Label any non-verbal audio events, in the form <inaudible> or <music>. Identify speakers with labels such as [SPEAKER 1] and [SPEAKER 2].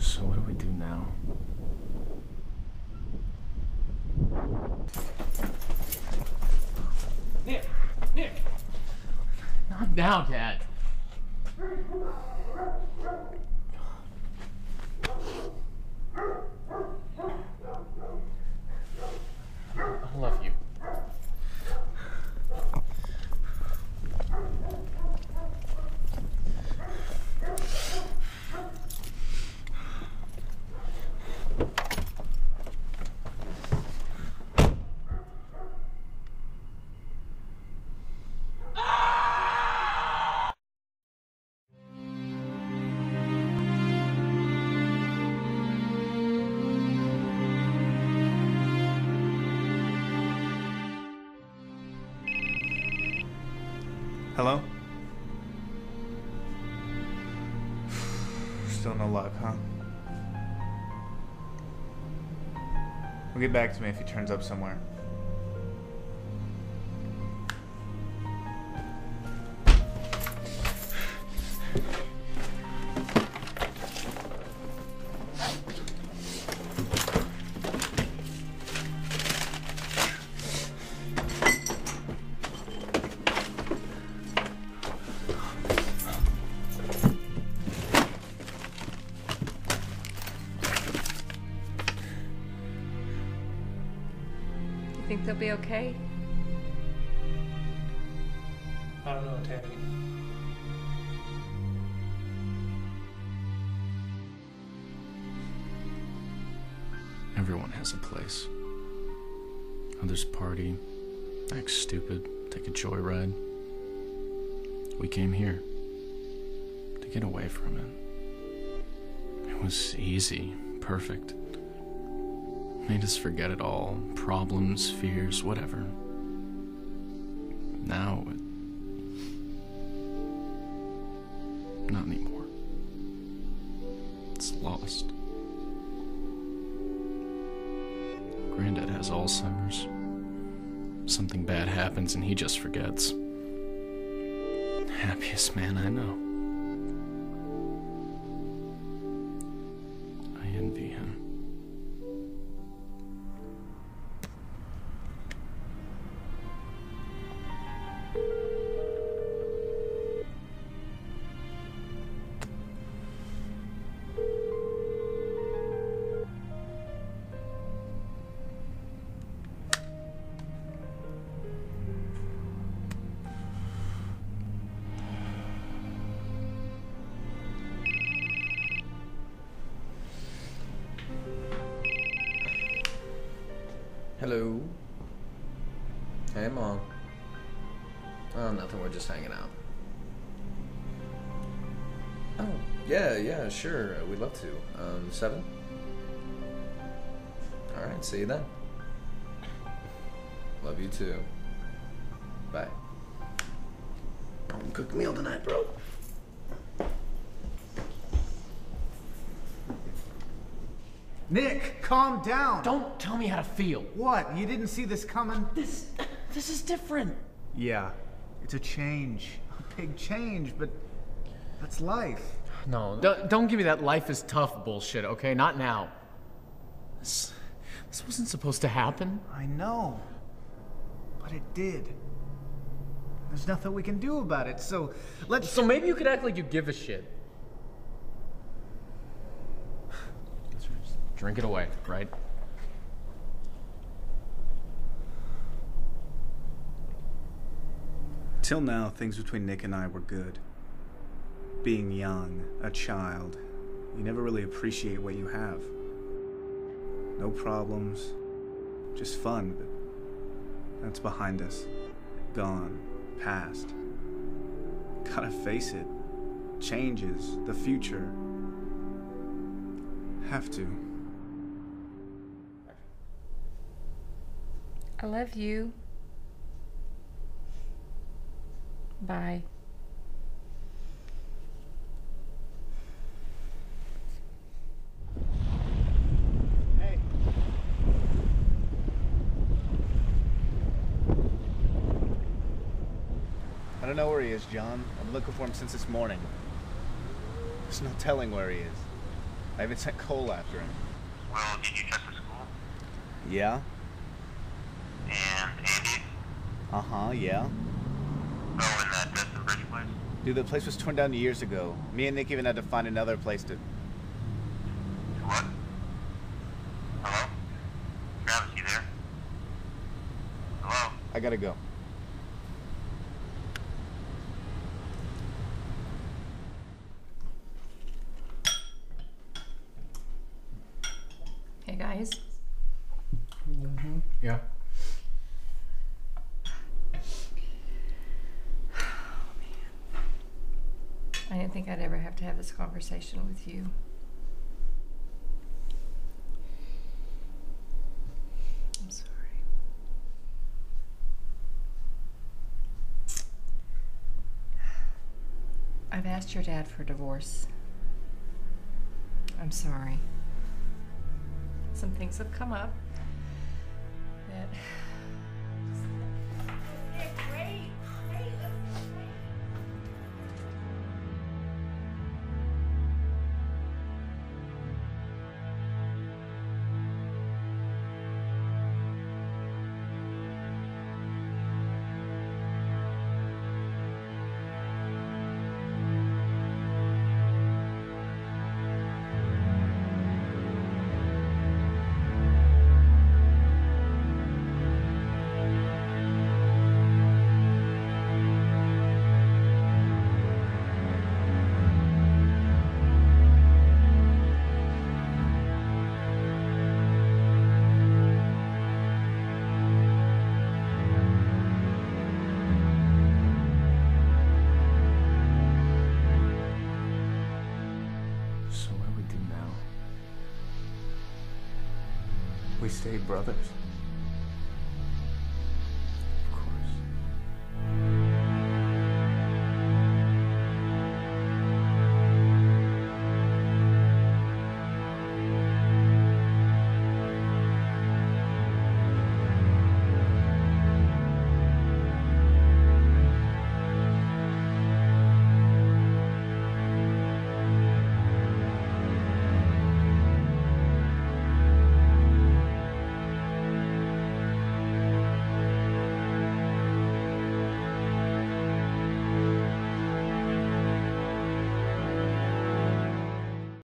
[SPEAKER 1] So what do we do now? Nick! Nick! Not now, Dad.
[SPEAKER 2] Hello? <sighs> Still no luck, huh? Well, get back to me if he turns up somewhere.
[SPEAKER 3] They'll be okay?
[SPEAKER 4] I don't know, Tammy.
[SPEAKER 1] Everyone has a place. Others party, act stupid, take a joyride. We came here to get away from it. It was easy, perfect. Made us forget it all problems, fears, whatever. Now, not anymore. It's lost. Granddad has Alzheimer's. Something bad happens and he just forgets. Happiest man I know. I envy him.
[SPEAKER 5] Hello. Hey, Mom. Oh, nothing. We're just hanging out. Oh, yeah, yeah, sure. uh, We'd love to. Um, seven? Alright, see you then. Love you too. Bye. Cooked meal tonight, bro.
[SPEAKER 6] Nick, calm down.
[SPEAKER 1] Don't tell me how to feel.
[SPEAKER 6] What? You didn't see this coming?
[SPEAKER 1] This this is different.
[SPEAKER 6] Yeah, it's a change. A big change, but that's life.
[SPEAKER 1] No, don't, don't give me that life is tough bullshit, okay? Not now. This, this wasn't supposed to happen.
[SPEAKER 6] I know. But it did. There's nothing we can do about it, so let's.
[SPEAKER 1] So maybe you could act like you give a shit. Just Drink it away, right?
[SPEAKER 2] Till now, things between Nick and I were good. Being young, a child, you never really appreciate what you have. No problems, just fun, but that's behind us. Gone, past. Gotta face it. Changes, the future. Have to.
[SPEAKER 3] I love you. Bye.
[SPEAKER 6] Hey. I don't know where he is, John. I've been looking for him since this morning. There's no telling where he is.
[SPEAKER 2] I even sent Cole after him.
[SPEAKER 7] Well, did you check the school?
[SPEAKER 2] Yeah?
[SPEAKER 7] And Andy?
[SPEAKER 2] Uh huh, yeah.
[SPEAKER 7] Oh, and that Destin Bridge place?
[SPEAKER 2] Dude, the place was torn down years ago. Me and Nick even had to find another place to.
[SPEAKER 7] What? Hello? Travis, you there? Hello?
[SPEAKER 2] I gotta go.
[SPEAKER 3] Hey guys.
[SPEAKER 1] Yeah.
[SPEAKER 3] I didn't think I'd ever have to have this conversation with you. I'm sorry. I've asked your dad for divorce. I'm sorry. Some things have come up that
[SPEAKER 1] we do now?
[SPEAKER 2] We stay brothers.